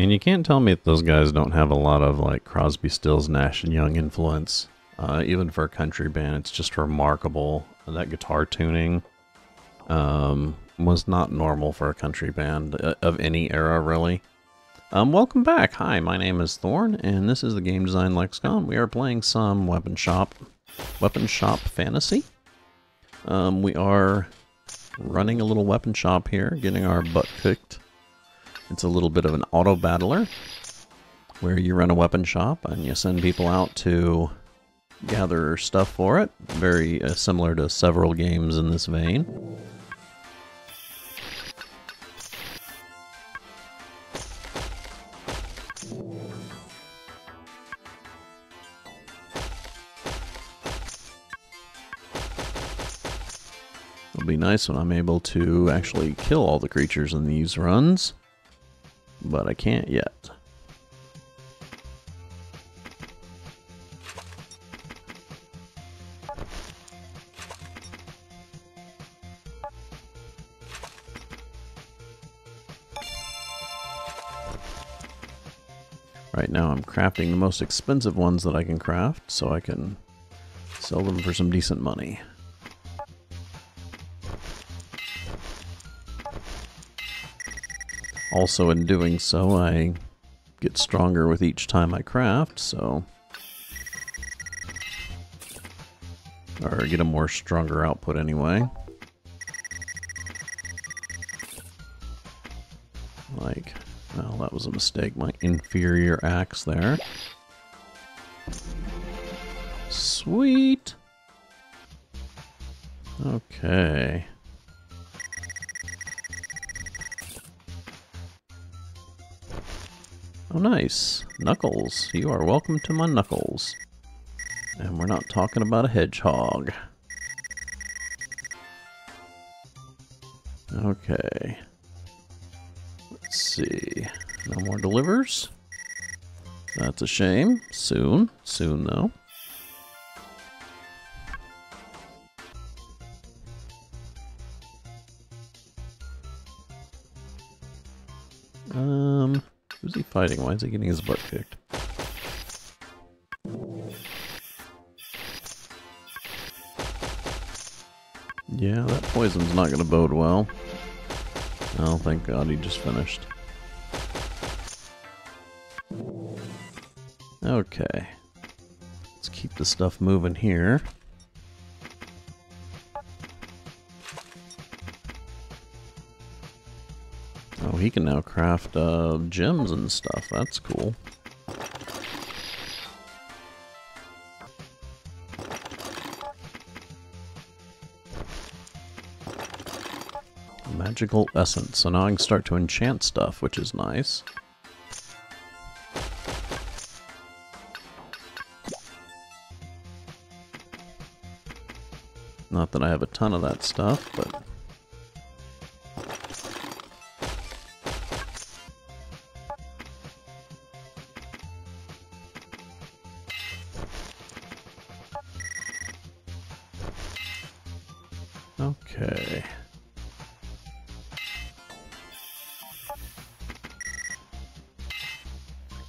And you can't tell me that those guys don't have a lot of like Crosby, Stills, Nash and Young influence. Uh, even for a country band, it's just remarkable. That guitar tuning um, was not normal for a country band uh, of any era, really. Um, welcome back. Hi, my name is Thorn, and this is the Game Design Lexicon. We are playing some Weapon Shop, Weapon Shop Fantasy. Um, we are running a little weapon shop here, getting our butt kicked. It's a little bit of an auto battler, where you run a weapon shop and you send people out to gather stuff for it. Very uh, similar to several games in this vein. It'll be nice when I'm able to actually kill all the creatures in these runs, but I can't yet. Right now I'm crafting the most expensive ones that I can craft so I can sell them for some decent money. Also, in doing so, I get stronger with each time I craft, so... Or get a more stronger output anyway. Like, well, that was a mistake. My inferior axe there. Sweet! Okay. Oh, nice. Knuckles. You are welcome to my Knuckles. And we're not talking about a hedgehog. Okay. Let's see. No more delivers? That's a shame. Soon. Soon, though. Fighting? Why is he getting his butt kicked? Yeah, that poison's not to bode well. Oh, thank God he just finished. Okay. Let's keep the stuff moving here. Oh, he can now craft uh, gems and stuff. That's cool. Magical essence. So now I can start to enchant stuff, which is nice. Not that I have a ton of that stuff, but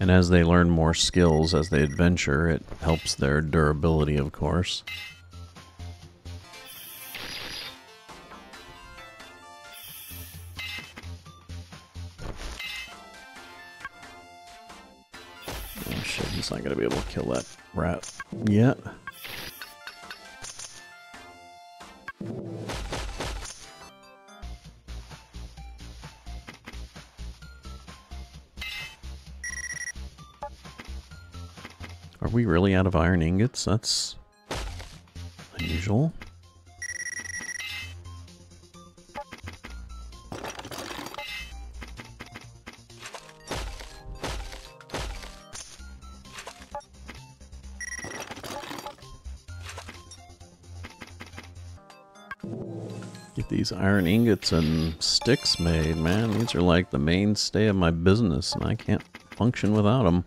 And as they learn more skills as they adventure, it helps their durability, of course. Oh shit, he's not gonna be able to kill that rat yet. We really out of iron ingots? That's unusual. Get these iron ingots and sticks made, man. These are like the mainstay of my business, and I can't function without them.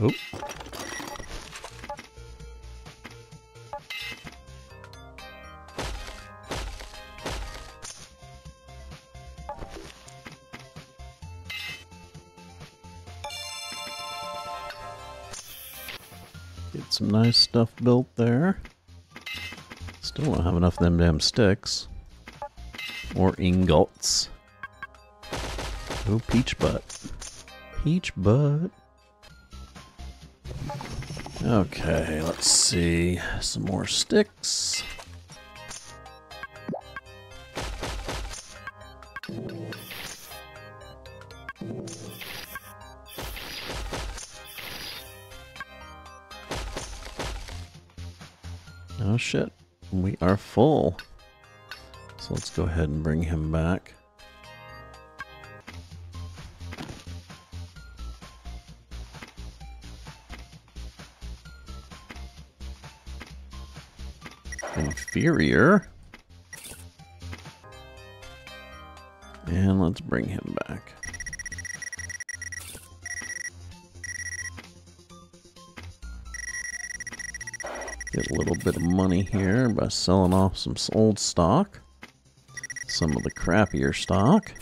Oop. Get some nice stuff built there. Still don't have enough of them damn sticks. Or ingots. Oh, peach butt. Peach butt. Okay, let's see. Some more sticks. Oh shit, we are full. So let's go ahead and bring him back. Inferior. And let's bring him back. Get a little bit of money here by selling off some old stock. Some of the crappier stock.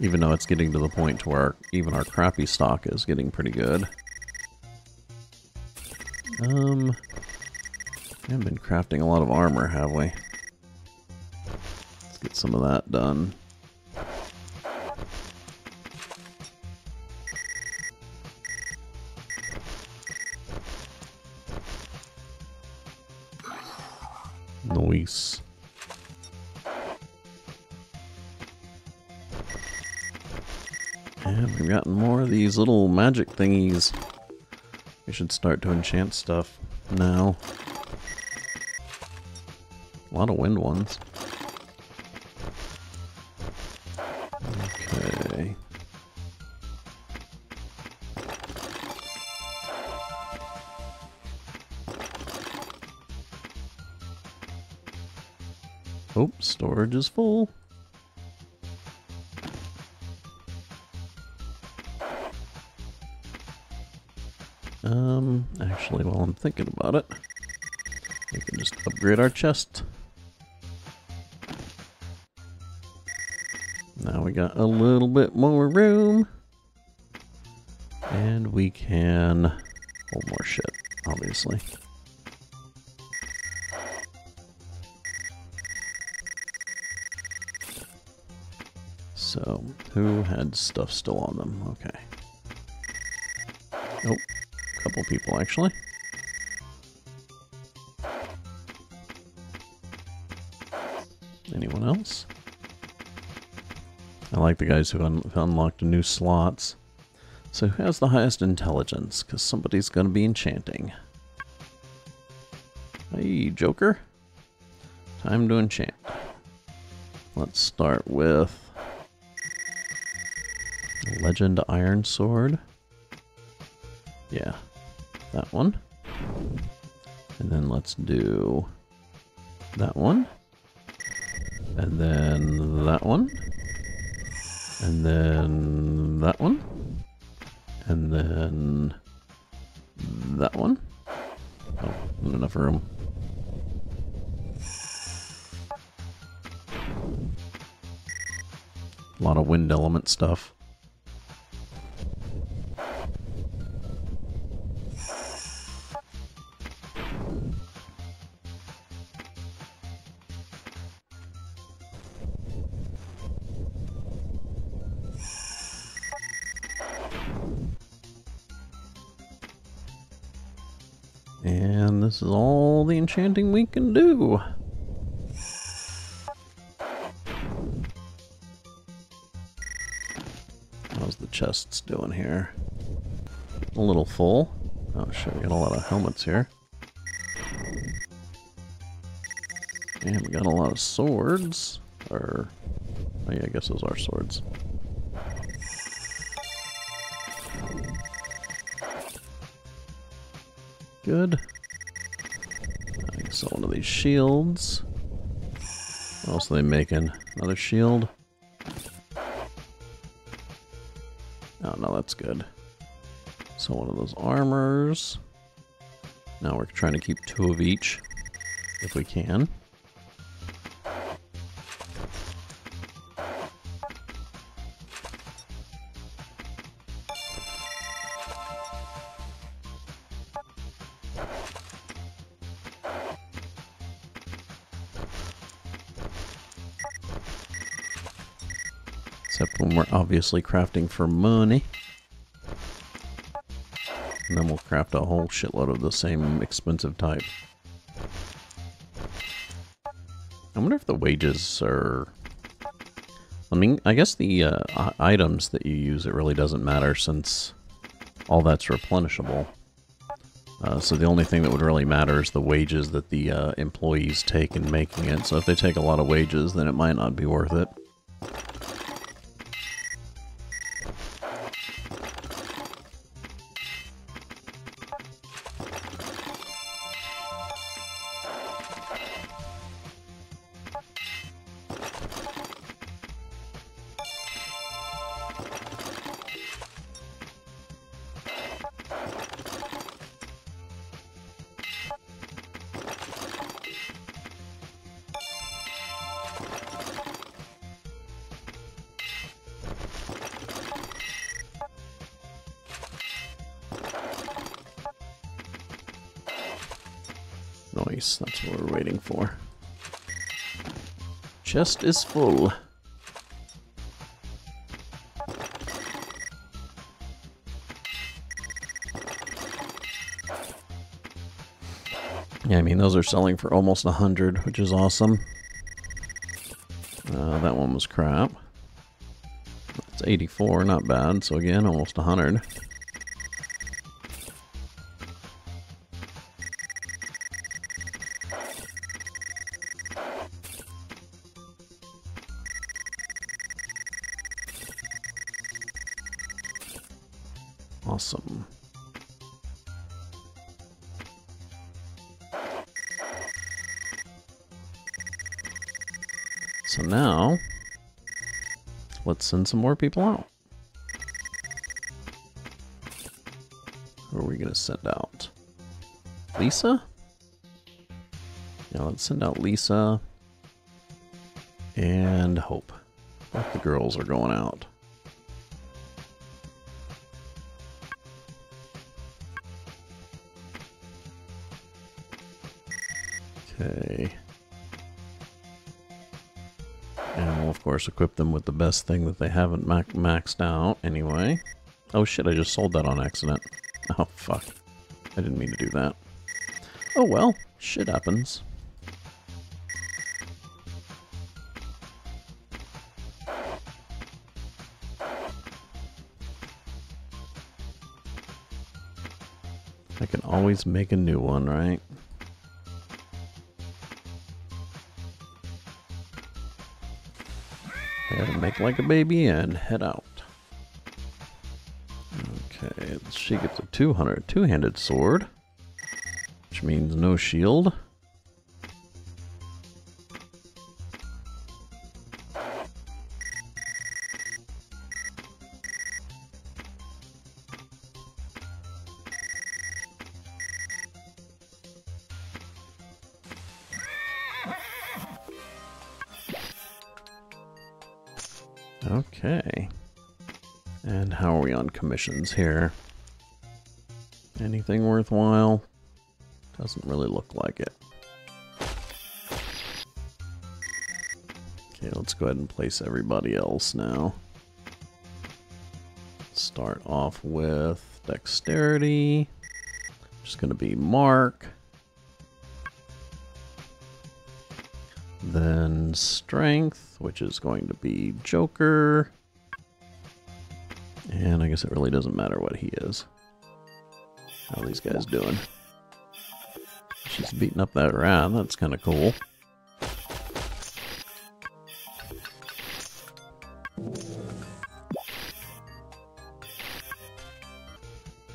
Even though it's getting to the point to where even our crappy stock is getting pretty good. Um, we haven't been crafting a lot of armor, have we? Let's get some of that done. Nice. And we've gotten more of these little magic thingies. Should start to enchant stuff now. A lot of wind ones. Okay. Oh, storage is full. Thinking about it, we can just upgrade our chest. Now we got a little bit more room. And we can hold more shit, obviously. So, who had stuff still on them? Okay. Nope A couple people, actually. Anyone else? I like the guys who un unlocked new slots. So who has the highest intelligence? Because somebody's going to be enchanting. Hey, Joker. Time to enchant. Let's start with Legend Iron Sword. Yeah, that one. And then let's do that one. And then that one. And then that one. And then that one. Oh, not enough room. A lot of wind element stuff. enchanting we can do. How's the chests doing here? A little full. Oh shit, we got a lot of helmets here. And we got a lot of swords. Or, oh yeah, I guess those are swords. Good. Sell one of these shields. What else are they making? Another shield? Oh, no, that's good. So one of those armors. Now we're trying to keep two of each, if we can. Except when we're obviously crafting for money. And then we'll craft a whole shitload of the same expensive type. I wonder if the wages are... I mean, I guess the uh, items that you use, it really doesn't matter since all that's replenishable. Uh, so the only thing that would really matter is the wages that the uh, employees take in making it. So if they take a lot of wages, then it might not be worth it. Nice, that's what we're waiting for. Chest is full. Yeah, I mean, those are selling for almost a 100, which is awesome. Uh, that one was crap. It's 84, not bad. So again, almost a 100. Send some more people out. Who are we going to send out? Lisa? Yeah, let's send out Lisa and Hope. Both the girls are going out. Okay. Course, equip them with the best thing that they haven't maxed out anyway. Oh shit, I just sold that on accident. Oh, fuck. I didn't mean to do that. Oh well, shit happens. I can always make a new one, right? Make like a baby and head out. Okay, she gets a 200 two-handed sword, which means no shield. Commissions here? Anything worthwhile? Doesn't really look like it. Okay, let's go ahead and place everybody else now. Start off with dexterity. Just going to be Mark. Then strength, which is going to be Joker. And I guess it really doesn't matter what he is. How these guys doing? She's beating up that rat. That's kind of cool.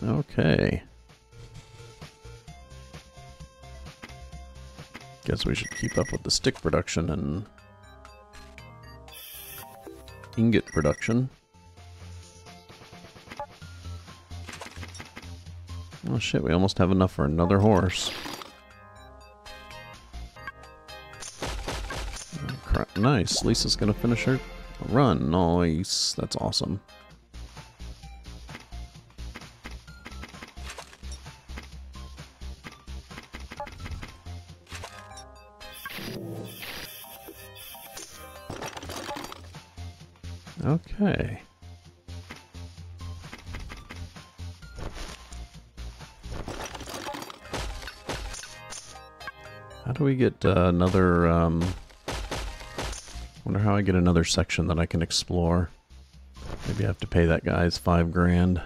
Okay. Guess we should keep up with the stick production and ingot production. Oh shit, we almost have enough for another horse. Nice, Lisa's gonna finish her run. Nice, that's awesome. How do we get uh, another, um... wonder how I get another section that I can explore. Maybe I have to pay that guy's five grand.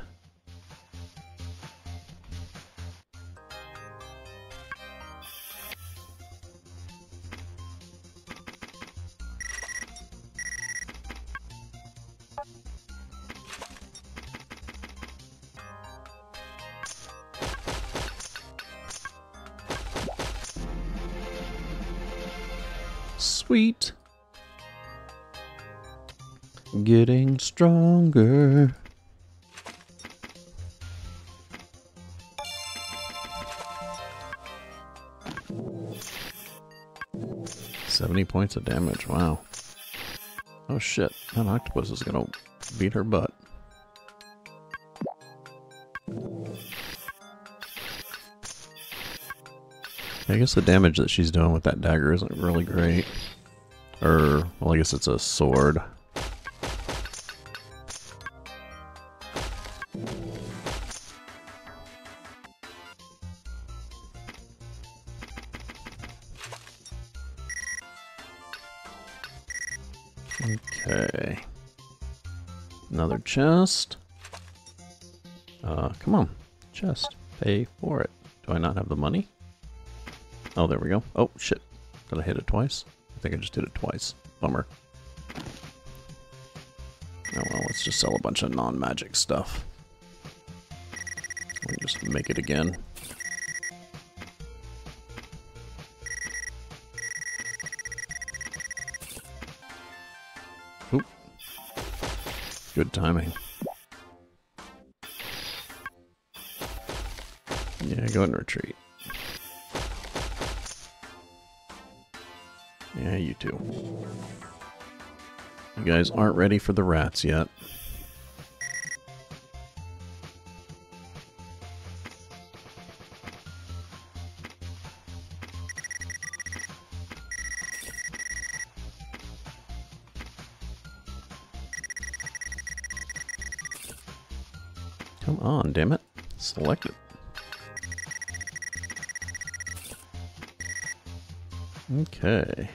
70 points of damage. Wow. Oh shit, that octopus is gonna beat her butt. I guess the damage that she's doing with that dagger isn't really great. Or, well, I guess it's a sword. Chest. Uh, come on. Chest. Pay for it. Do I not have the money? Oh, there we go. Oh, shit. Did I hit it twice? I think I just did it twice. Bummer. Oh well, let's just sell a bunch of non-magic stuff. Just make it again. Good timing. Yeah, go and retreat. Yeah, you too. You guys aren't ready for the rats yet. Come on, damn it. Select it. Okay.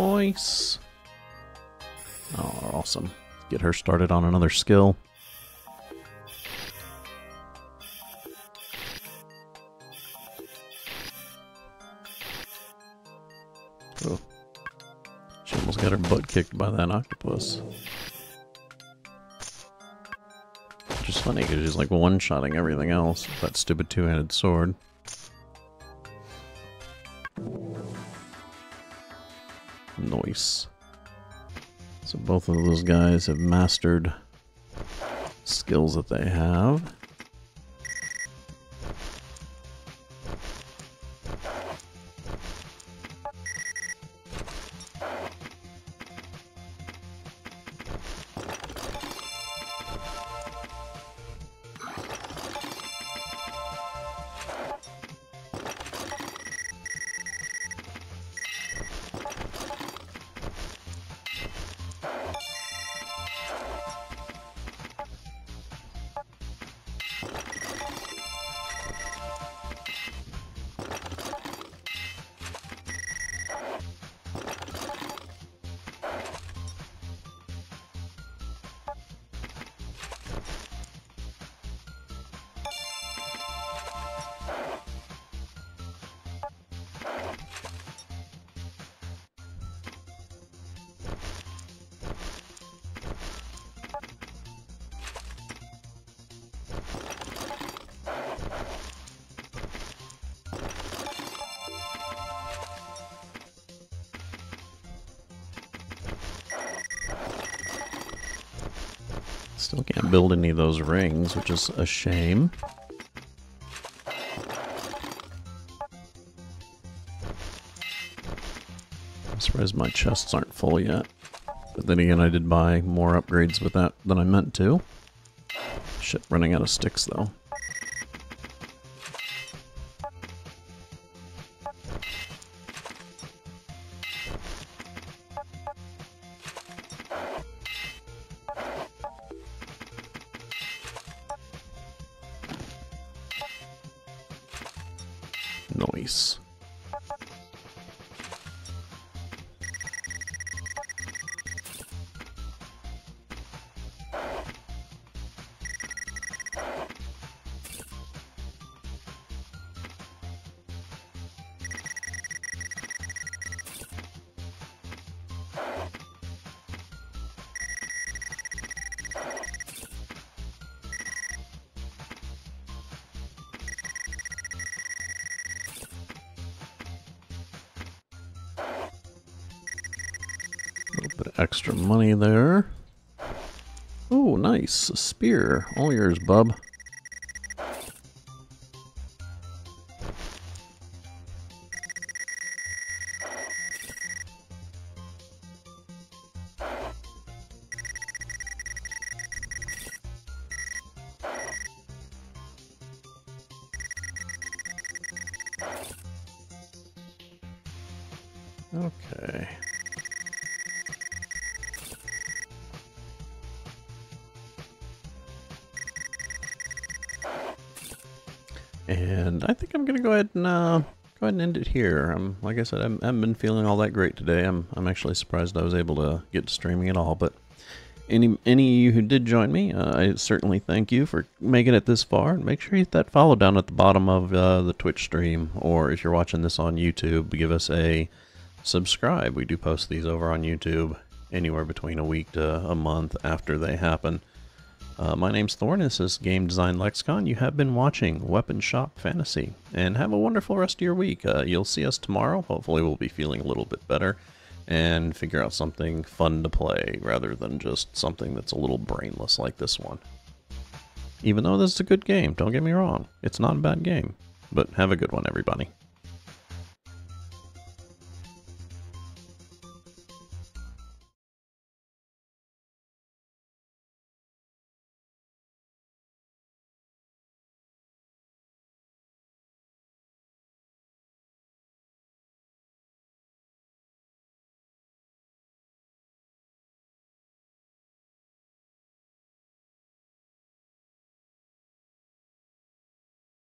Nice. Oh, awesome. Get her started on another skill. Oh. She almost got her butt kicked by that octopus. Which is funny because she's like one-shotting everything else with that stupid two-handed sword. Nice. So both of those guys have mastered skills that they have. Still can't build any of those rings, which is a shame. I'm surprised my chests aren't full yet. But then again, I did buy more upgrades with that than I meant to. Shit, running out of sticks though. Extra money there. Oh, nice. A spear. All yours, bub. Okay. And I think I'm gonna go ahead and uh, go ahead and end it here. Um, like I said, I haven't been feeling all that great today. I'm I'm actually surprised I was able to get to streaming at all. But any any of you who did join me, uh, I certainly thank you for making it this far. And make sure you hit that follow down at the bottom of uh, the Twitch stream, or if you're watching this on YouTube, give us a subscribe. We do post these over on YouTube anywhere between a week to a month after they happen. Uh, my name's Thorn. This is Game Design Lexicon. You have been watching Weapon Shop Fantasy, and have a wonderful rest of your week. Uh, you'll see us tomorrow. Hopefully, we'll be feeling a little bit better and figure out something fun to play rather than just something that's a little brainless like this one. Even though this is a good game, don't get me wrong, it's not a bad game. But have a good one, everybody.